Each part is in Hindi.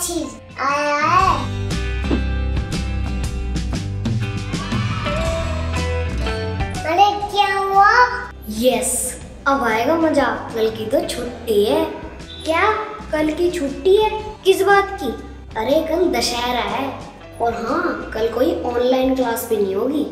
चीज़। अरे क्या हुआ? यस अब आएगा मज़ा। कल की तो छुट्टी है। क्या? कल की छुट्टी है? किस बात की? अरे कल दशहरा है। और हाँ कल कोई ऑनलाइन क्लास भी नहीं होगी।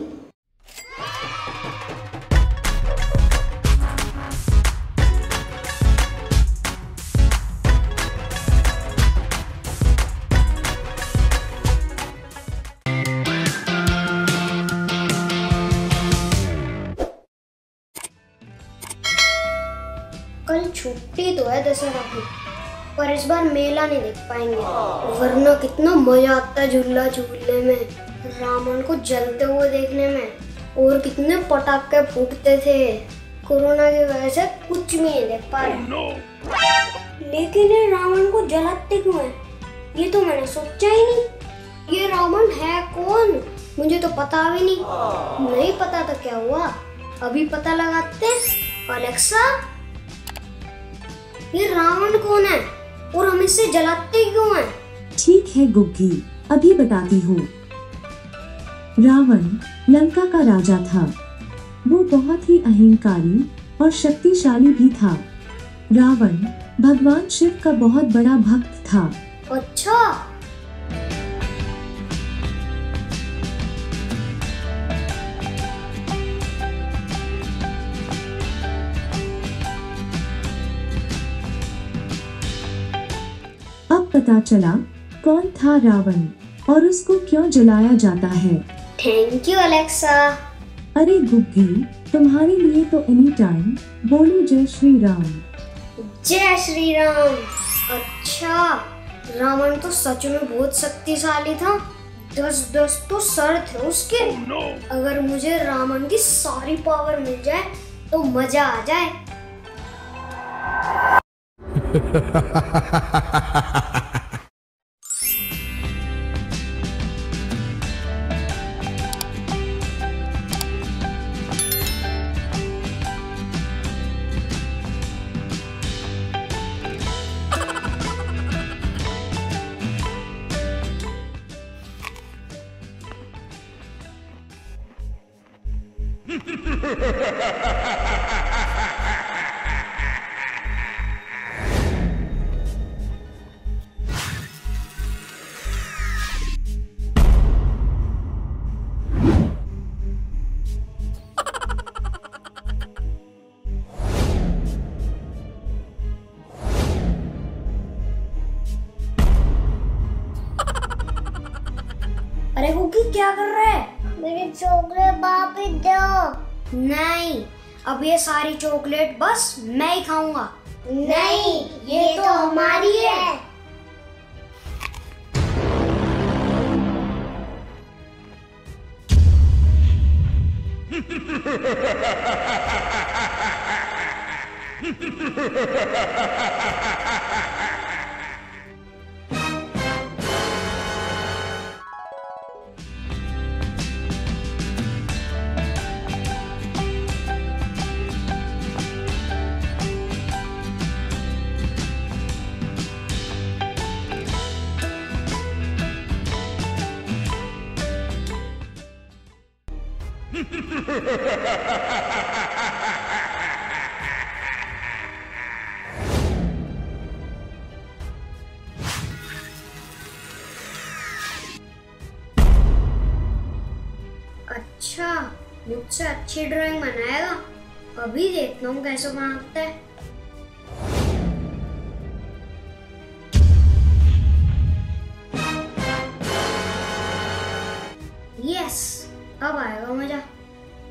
है पर इस बार मेला नहीं देख पाएँगे। वरना कितना मज़ा आता है झूला झूलने में रावण को जलते हुए देखने में। और कितने पटाखे फूटते थे। कोरोना की वजह से कुछ भी नहीं देख पा रहे लेकिन ये रावण को जलाते क्यों है? ये तो मैंने सोचा ही नहीं। ये रावण है कौन? मुझे तो पता भी नहीं। नहीं पता तो क्या हुआ? अभी पता लगाते अलेक्सा? ये रावण कौन है? और हम इसे जलाते क्यों हैं? ठीक है गुग्गी। अभी बताती हूँ। रावण लंका का राजा था। वो बहुत ही अहंकारी और शक्तिशाली भी था। रावण भगवान शिव का बहुत बड़ा भक्त था। अच्छा पता चला कौन था रावण और उसको क्यों जलाया जाता है? थैंक यू अलेक्सा अरे गुग्गी तुम्हारे लिए तो एनी टाइम बोलो जय श्री राम। जय श्री राम। अच्छा रावण तो सच में बहुत शक्तिशाली था। दस दस तो सर थे उसके। Oh, no. अगर मुझे रावण की सारी पावर मिल जाए तो मज़ा आ जाए। क्या कर रहे है? मेरी चॉकलेट वापस दो। नहीं अब ये सारी चॉकलेट बस मैं ही खाऊँगा। नहीं ये तो हमारी है। अच्छा मुझसे अच्छी ड्राइंग बनाएगा। अभी देखता हूँ कैसे बनाता है। यस अब आएगा मज़ा।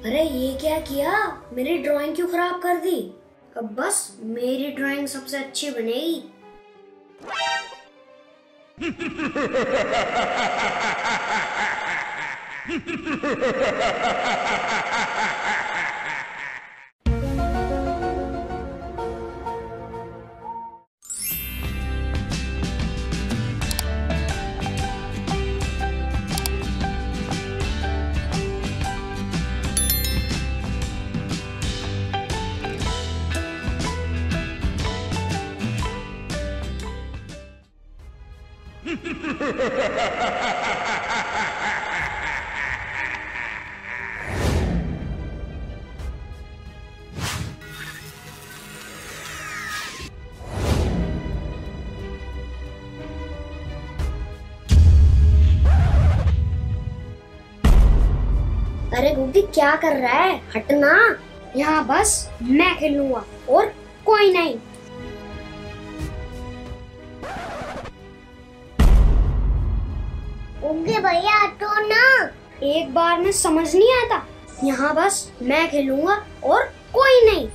अरे ये क्या किया? मेरी ड्राइंग क्यों खराब कर दी? अब बस, मेरी ड्राइंग सबसे अच्छी बनेगी। Ha अरे गुड्डी क्या कर रहा है? हटना। यहाँ बस मैं खेलूँगा और कोई नहीं। भैया, हटो ना। एक बार में समझ नहीं आता। यहाँ बस मैं खेलूँगा और कोई नहीं।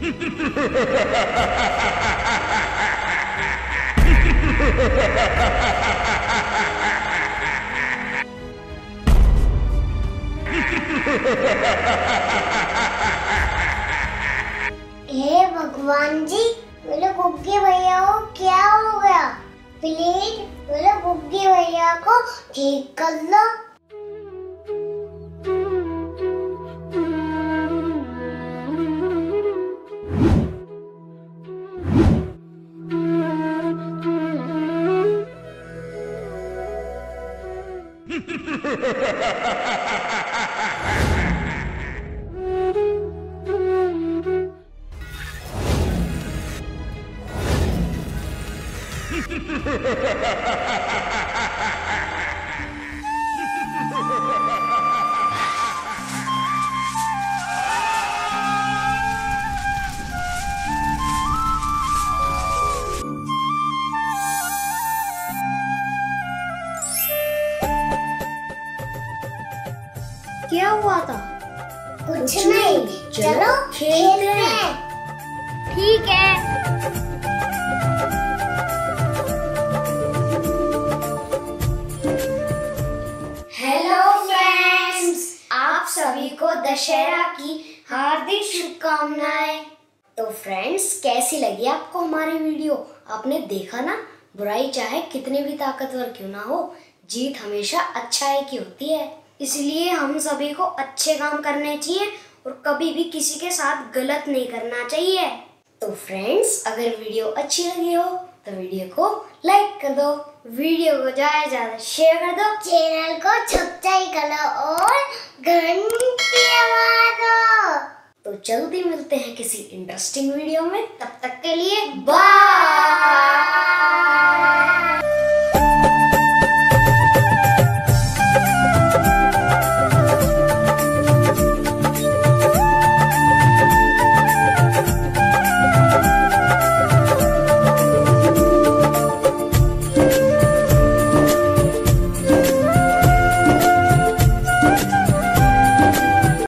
भगवान जी, बोले गुग्गे भैया को क्या हो गया? प्लीज़ बोले गुग्गे भैया को ठीक कर लो। क्या हुआ था? कुछ नहीं। चलो खेलते। हैं। ठीक है। दशहरा की हार्दिक शुभकामनाएँ। तो फ्रेंड्स कैसी लगी आपको हमारी वीडियो? आपने देखा ना? बुराई चाहे कितनी भी ताकतवर क्यों ना हो, जीत हमेशा अच्छाई की होती है। इसलिए हम सभी को अच्छे काम करने चाहिए और कभी भी किसी के साथ गलत नहीं करना चाहिए। तो फ्रेंड्स अगर वीडियो अच्छी लगी हो तो वीडियो को लाइक कर दो, वीडियो को ज़्यादा ज़्यादा शेयर कर दो चैनल को सब्सक्राइब करो और घंटी तो जल्दी मिलते हैं किसी इंटरेस्टिंग वीडियो में। तब तक के लिए बाय